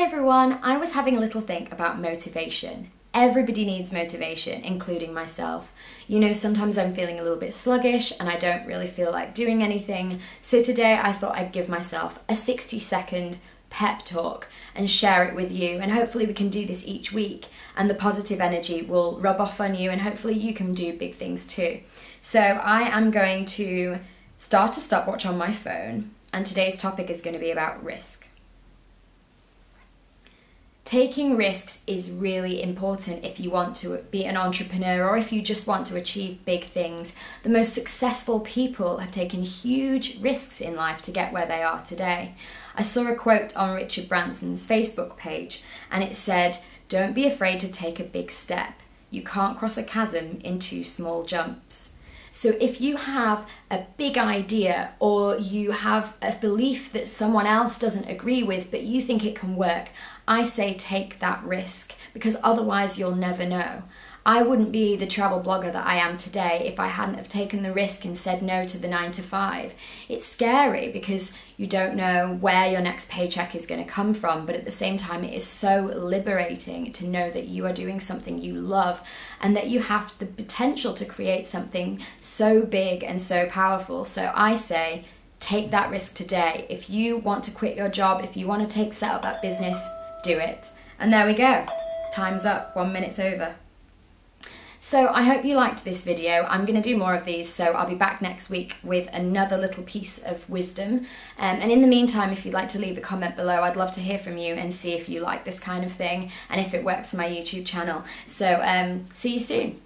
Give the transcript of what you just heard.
Hi everyone, I was having a little think about motivation. Everybody needs motivation, including myself. You know, sometimes I'm feeling a little bit sluggish and I don't really feel like doing anything. So today I thought I'd give myself a 60 second pep talk and share it with you. And hopefully, we can do this each week, and the positive energy will rub off on you, and hopefully, you can do big things too. So, I am going to start a stopwatch on my phone, and today's topic is going to be about risk. Taking risks is really important if you want to be an entrepreneur or if you just want to achieve big things. The most successful people have taken huge risks in life to get where they are today. I saw a quote on Richard Branson's Facebook page and it said, Don't be afraid to take a big step. You can't cross a chasm in two small jumps. So if you have a big idea or you have a belief that someone else doesn't agree with but you think it can work, I say take that risk because otherwise you'll never know. I wouldn't be the travel blogger that I am today if I hadn't have taken the risk and said no to the 9 to 5. It's scary because you don't know where your next paycheck is going to come from, but at the same time it is so liberating to know that you are doing something you love and that you have the potential to create something so big and so powerful. So I say take that risk today. If you want to quit your job, if you want to take set up that business, do it. And there we go. Time's up. 1 minute's over. So I hope you liked this video. I'm going to do more of these, so I'll be back next week with another little piece of wisdom. Um, and in the meantime, if you'd like to leave a comment below, I'd love to hear from you and see if you like this kind of thing and if it works for my YouTube channel. So um, see you soon.